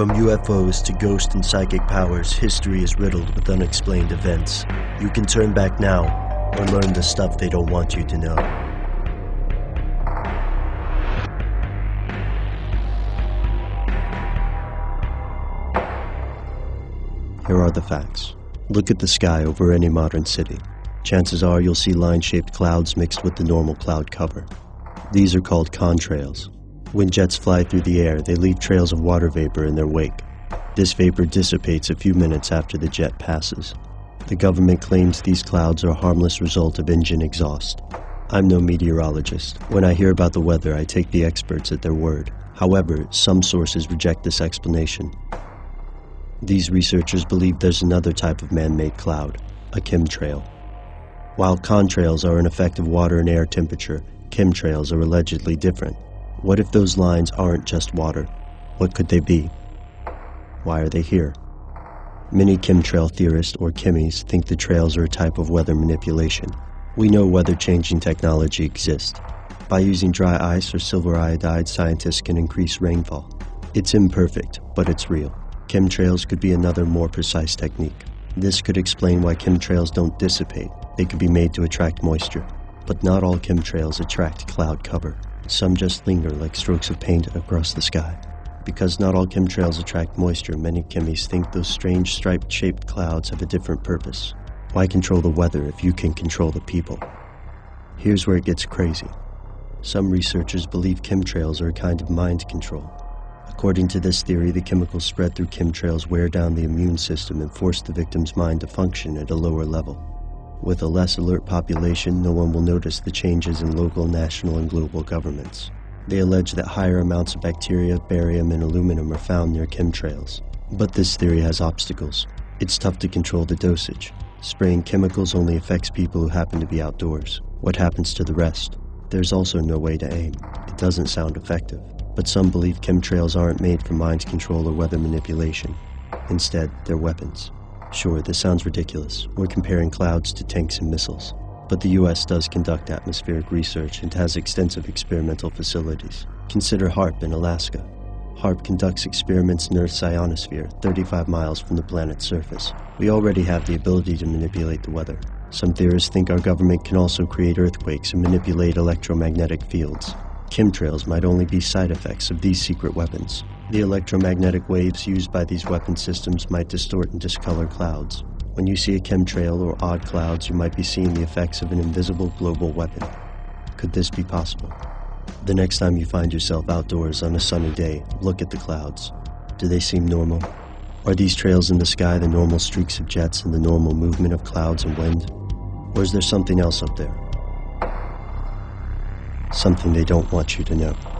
From UFOs to ghost and psychic powers, history is riddled with unexplained events. You can turn back now or learn the stuff they don't want you to know. Here are the facts. Look at the sky over any modern city. Chances are you'll see line shaped clouds mixed with the normal cloud cover. These are called contrails. When jets fly through the air, they leave trails of water vapor in their wake. This vapor dissipates a few minutes after the jet passes. The government claims these clouds are a harmless result of engine exhaust. I'm no meteorologist. When I hear about the weather, I take the experts at their word. However, some sources reject this explanation. These researchers believe there's another type of man made cloud, a chemtrail. While contrails are an effect of water and air temperature, chemtrails are allegedly different. What if those lines aren't just water? What could they be? Why are they here? Many chemtrail theorists or chemies think the trails are a type of weather manipulation. We know weather changing technology exists. By using dry ice or silver iodide, scientists can increase rainfall. It's imperfect, but it's real. Chemtrails could be another more precise technique. This could explain why chemtrails don't dissipate. They could be made to attract moisture. But not all chemtrails attract cloud cover. Some just linger like strokes of paint across the sky. Because not all chemtrails attract moisture, many chemies think those strange striped shaped clouds have a different purpose. Why control the weather if you can control the people? Here's where it gets crazy. Some researchers believe chemtrails are a kind of mind control. According to this theory, the chemicals spread through chemtrails wear down the immune system and force the victim's mind to function at a lower level. With a less alert population, no one will notice the changes in local, national, and global governments. They allege that higher amounts of bacteria, barium, and aluminum are found near chemtrails. But this theory has obstacles. It's tough to control the dosage. Spraying chemicals only affects people who happen to be outdoors. What happens to the rest? There's also no way to aim. It doesn't sound effective. But some believe chemtrails aren't made for mind control or weather manipulation. Instead, they're weapons. Sure, this sounds ridiculous. We're comparing clouds to tanks and missiles. But the US does conduct atmospheric research and has extensive experimental facilities. Consider HAARP in Alaska. HAARP conducts experiments in Earth's ionosphere, 35 miles from the planet's surface. We already have the ability to manipulate the weather. Some theorists think our government can also create earthquakes and manipulate electromagnetic fields. Chemtrails might only be side effects of these secret weapons. The electromagnetic waves used by these weapon systems might distort and discolor clouds. When you see a chemtrail or odd clouds, you might be seeing the effects of an invisible global weapon. Could this be possible? The next time you find yourself outdoors on a sunny day, look at the clouds. Do they seem normal? Are these trails in the sky the normal streaks of jets and the normal movement of clouds and wind? Or is there something else up there? Something they don't want you to know.